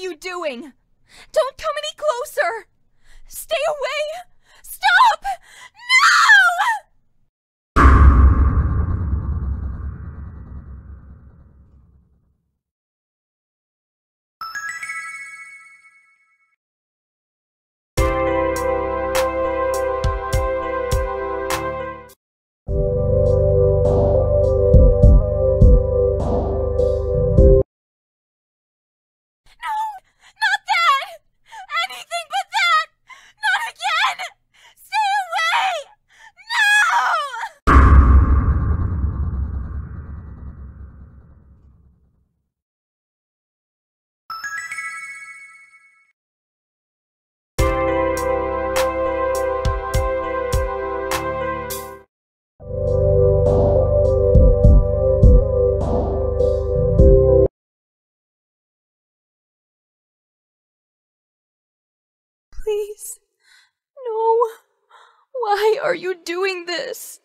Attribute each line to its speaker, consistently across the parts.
Speaker 1: you doing? Don't come any closer! Stay away! Stop! No! Why are you doing this?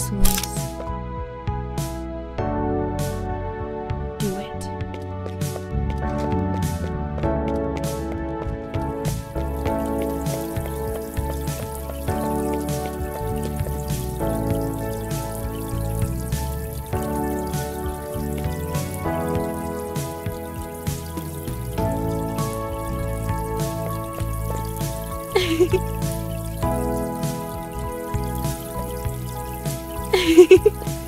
Speaker 1: I'm useless.
Speaker 2: 嘿嘿嘿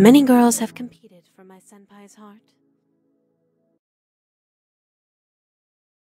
Speaker 3: Many girls have competed for my senpai's heart.